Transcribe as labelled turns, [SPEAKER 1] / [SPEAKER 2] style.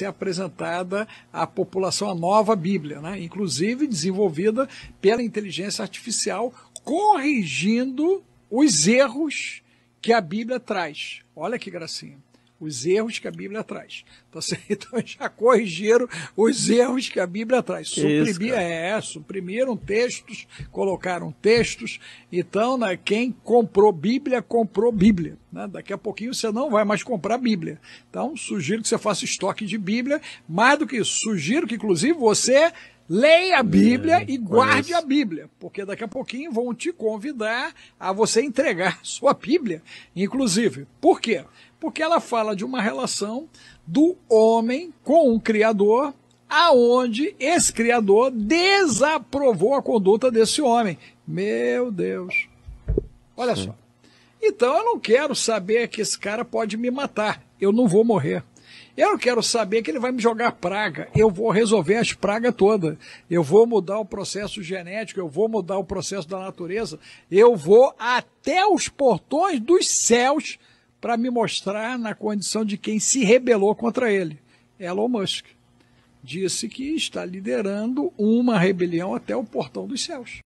[SPEAKER 1] ser apresentada à população a nova Bíblia, né? inclusive desenvolvida pela inteligência artificial, corrigindo os erros que a Bíblia traz. Olha que gracinha os erros que a Bíblia traz. Então, então já corrigiram os erros que a Bíblia traz. Suprimir, é, suprimiram textos, colocaram textos. Então, né, quem comprou Bíblia, comprou Bíblia. Né? Daqui a pouquinho você não vai mais comprar Bíblia. Então, sugiro que você faça estoque de Bíblia. Mais do que isso, sugiro que, inclusive, você Leia a Bíblia é, e guarde a Bíblia, porque daqui a pouquinho vão te convidar a você entregar sua Bíblia, inclusive. Por quê? Porque ela fala de uma relação do homem com um criador, aonde esse criador desaprovou a conduta desse homem. Meu Deus. Olha Sim. só. Então eu não quero saber que esse cara pode me matar. Eu não vou morrer. Eu não quero saber que ele vai me jogar praga. Eu vou resolver as pragas todas. Eu vou mudar o processo genético, eu vou mudar o processo da natureza. Eu vou até os portões dos céus para me mostrar na condição de quem se rebelou contra ele. Elon Musk disse que está liderando uma rebelião até o portão dos céus.